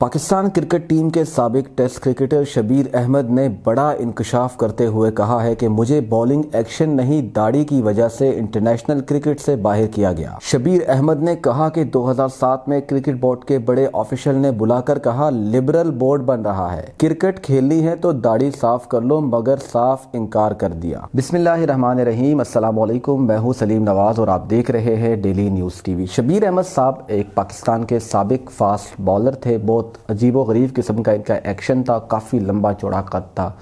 Pakistan cricket team के सबक test cricketer Shabir Ahmad ने बड़ा इंकशाफ करते हुए कहा है कि मुझे बॉलिंग एक्शन नहीं, दाढ़ी की वजह से इंटरनेशनल क्रिकेट से बाहर किया गया। शबीर अहमद ने कहा कि 2007 में क्रिकेट बोर्ड के बड़े ऑफिशियल ने बुलाकर कहा, लिबरल बोर्ड बन रहा है। क्रिकेट खेलनी है तो दाढ़ी साफ़ कर लो, मगर साफ़ इनकार कर दिया। बिस्मिल्लाहमान रहीम अस्सलाम मैं हूँ सलीम नवाज़ और आप देख रहे हैं daily news TV. Shabir Ahmed साहब एक पाकिस्तान के सबक फास्ट बॉलर थे, बहुत बहुत अजीब व गरीब किस्म का इनका एक्शन था, काफ़ी लंबा चौड़ा कद था।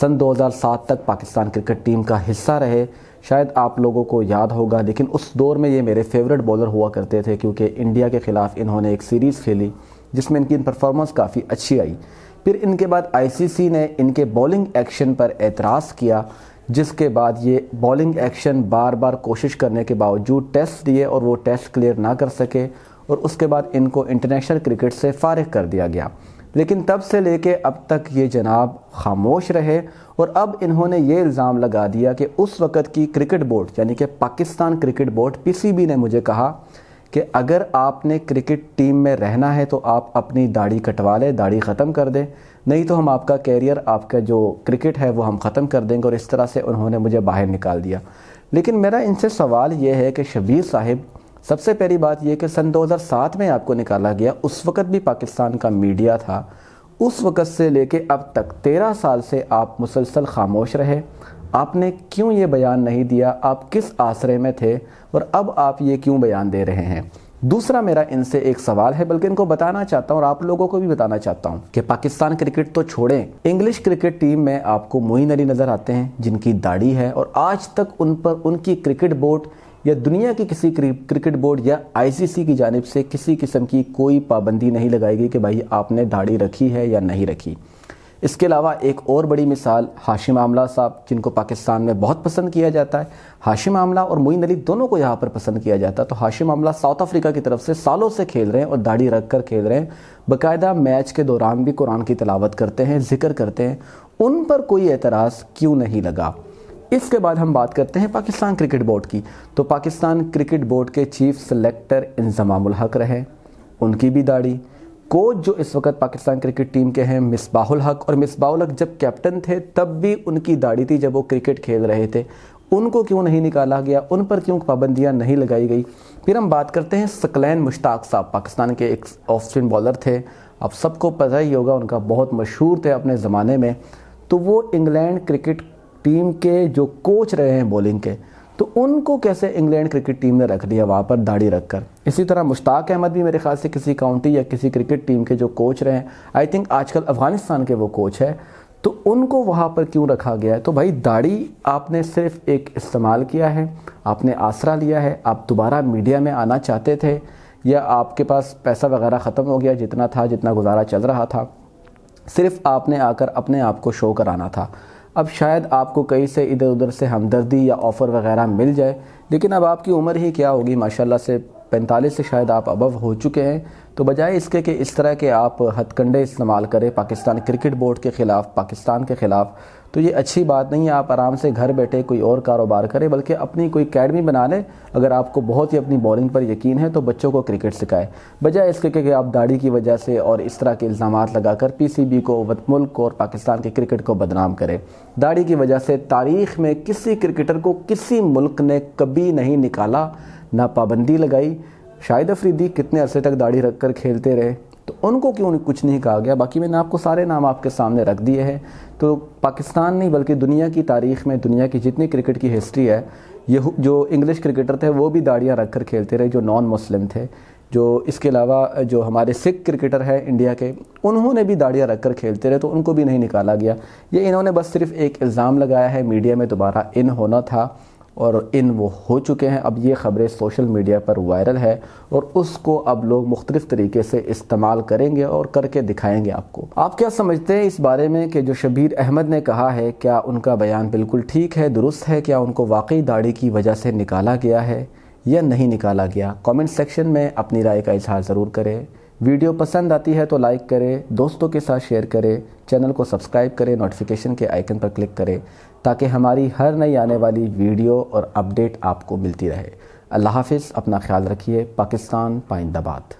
सन 2007 तक पाकिस्तान क्रिकेट टीम का हिस्सा रहे। शायद आप लोगों को याद होगा, लेकिन उस दौर में ये मेरे फेवरेट बॉलर हुआ करते थे, क्योंकि इंडिया के ख़िलाफ़ इन्होंने एक सीरीज़ खेली, जिसमें इनकी परफॉर्मेंस काफ़ी अच्छी आई। फिर इनके बाद आईसीसी ने इनके बॉलिंग एक्शन पर एतराज़ किया, जिसके बाद ये बॉलिंग एक्शन बार बार कोशिश करने के बावजूद टेस्ट दिए और वो टेस्ट क्लियर ना कर सके। और उसके बाद इनको इंटरनेशनल क्रिकेट से फ़ारग कर दिया गया। लेकिन तब से लेके अब तक ये जनाब खामोश रहे और अब इन्होंने ये इल्ज़ाम लगा दिया कि उस वक़्त की क्रिकेट बोर्ड यानी कि पाकिस्तान क्रिकेट बोर्ड पीसीबी ने मुझे कहा कि अगर आपने क्रिकेट टीम में रहना है तो आप अपनी दाढ़ी कटवा लें, दाढ़ी ख़त्म कर दें। नहीं तो हम आपका कैरियर आपका जो क्रिकेट है वो हम ख़त्म कर देंगे और इस तरह से उन्होंने मुझे बाहर निकाल दिया। लेकिन मेरा इनसे सवाल ये है कि शबीर साहिब सबसे पहली बात यह कि सन 2007 में आपको निकाला गया, उस वक़्त भी पाकिस्तान का मीडिया था। उस वक़्त से लेके अब तक तेरह साल से आप मुसलसल खामोश रहे। आपने क्यों ये बयान नहीं दिया? आप किस आसरे में थे? और अब आप ये क्यों बयान दे रहे हैं? दूसरा मेरा इनसे एक सवाल है, बल्कि इनको बताना चाहता हूँ और आप लोगों को भी बताना चाहता हूँ कि पाकिस्तान क्रिकेट तो छोड़ें। इंग्लिश क्रिकेट टीम में आपको मोइन अली नज़र आते हैं, जिनकी दाढ़ी है और आज तक उन पर उनकी क्रिकेट बोर्ड या दुनिया की किसी क्रिकेट बोर्ड या आईसीसी की जानब से किसी किस्म की कोई पाबंदी नहीं लगाएगी कि भाई आपने दाढ़ी रखी है या नहीं रखी। इसके अलावा एक और बड़ी मिसाल हाशिम आमला साहब, जिनको पाकिस्तान में बहुत पसंद किया जाता है। हाशिम आमला और मोइन अली दोनों को यहाँ पर पसंद किया जाता है। तो हाशिम आमला साउथ अफ्रीका की तरफ़ से सालों से खेल रहे हैं और दाढ़ी रख कर खेल रहे हैं। बाकायदा मैच के दौरान भी कुरान की तलावत करते हैं, ज़िक्र करते हैं। उन पर कोई एतराज़ क्यों नहीं लगा? इसके बाद हम बात करते हैं पाकिस्तान क्रिकेट बोर्ड की। तो पाकिस्तान क्रिकेट बोर्ड के चीफ सेलेक्टर इंजमामुल हक रहे, उनकी भी दाढ़ी। कोच जो इस वक्त पाकिस्तान क्रिकेट टीम के हैं, मिसबाहुल हक, और मिसबाहुल हक जब कैप्टन थे, तब भी उनकी दाढ़ी थी जब वो क्रिकेट खेल रहे थे। उनको क्यों नहीं निकाला गया? उन पर क्यों पाबंदियाँ नहीं लगाई गई? फिर हम बात करते हैं सकलैन मुश्ताक साहब, पाकिस्तान के एक ऑफ़ स्पिन बॉलर थे। अब सबको पता ही होगा, उनका बहुत मशहूर थे अपने ज़माने में। तो वो इंग्लैंड क्रिकेट टीम के जो कोच रहे हैं बॉलिंग के तो उनको कैसे इंग्लैंड क्रिकेट टीम ने रख दिया वहाँ पर दाढ़ी रखकर? इसी तरह मुश्ताक अहमद भी मेरे ख्याल से किसी काउंटी या किसी क्रिकेट टीम के जो कोच रहे हैं आई थिंक आजकल अफ़गानिस्तान के वो कोच है तो उनको वहाँ पर क्यों रखा गया है? तो भाई दाढ़ी आपने सिर्फ़ एक इस्तेमाल किया है, आपने आसरा लिया है, आप दोबारा मीडिया में आना चाहते थे, या आपके पास पैसा वगैरह ख़त्म हो गया जितना था, जितना गुजारा चल रहा था, सिर्फ़ आपने आकर अपने आप को शो कराना था। अब शायद आपको कहीं से इधर उधर से हमदर्दी या ऑफ़र वगैरह मिल जाए, लेकिन अब आपकी उम्र ही क्या होगी? माशाल्लाह से पैंतालीस से शायद आप अबव हो चुके हैं। तो बजाय इसके कि इस तरह के आप हथकंडे इस्तेमाल करें, पाकिस्तान क्रिकेट बोर्ड के ख़िलाफ़, पाकिस्तान के ख़िलाफ़ तो ये अच्छी बात नहीं है, आप आराम से घर बैठे कोई और कारोबार करें, बल्कि अपनी कोई अकेडमी बना लें। अगर आपको बहुत ही अपनी बॉलिंग पर यकीन है तो बच्चों को क्रिकेट सिखाएँ। बजाय इसके कि आप दाढ़ी की वजह से और इस तरह के इल्ज़ाम लगाकर पी सी बी को, मुल्क और पाकिस्तान के क्रिकेट को बदनाम करें। दाढ़ी की वजह से तारीख़ में किसी क्रिकेटर को किसी मुल्क ने कभी नहीं निकाला ना पाबंदी लगाई। शाहिद अफरीदी कितने अरसे तक दाढ़ी रख कर खेलते रहे? तो उनको क्यों कुछ नहीं कहा गया? बाकी मैंने आपको सारे नाम आपके सामने रख दिए हैं। तो पाकिस्तान नहीं, बल्कि दुनिया की तारीख़ में, दुनिया की जितनी क्रिकेट की हिस्ट्री है ये जो इंग्लिश क्रिकेटर थे, वो भी दाढ़ियाँ रख कर खेलते रहे, जो नॉन मुस्लिम थे। जो इसके अलावा, जो हमारे सिख क्रिकेटर है इंडिया के, उन्होंने भी दाढ़ियाँ रख कर खेलते रहे तो उनको भी नहीं निकाला गया। ये इन्होंने बस सिर्फ़ एक इल्ज़ाम लगाया है, मीडिया में दोबारा इन होना था। और इन वो हो चुके हैं। अब ये ख़बरें सोशल मीडिया पर वायरल है और उसको अब लोग मुख्तलिफ़ तरीके से इस्तेमाल करेंगे और करके दिखाएँगे आपको। आप क्या समझते हैं इस बारे में कि जो शबीर अहमद ने कहा है, क्या उनका बयान बिल्कुल ठीक है, दुरुस्त है, क्या उनको वाकई दाढ़ी की वजह से निकाला गया है या नहीं निकाला गया? कमेंट सेक्शन में अपनी राय का इजहार ज़रूर करें। वीडियो पसंद आती है तो लाइक करें, दोस्तों के साथ शेयर करें, चैनल को सब्सक्राइब करें, नोटिफिकेशन के आइकन पर क्लिक करें। ताकि हमारी हर नई आने वाली वीडियो और अपडेट आपको मिलती रहे। अल्लाह हाफिज़, अपना ख्याल रखिए। पाकिस्तान पाइंदाबाद।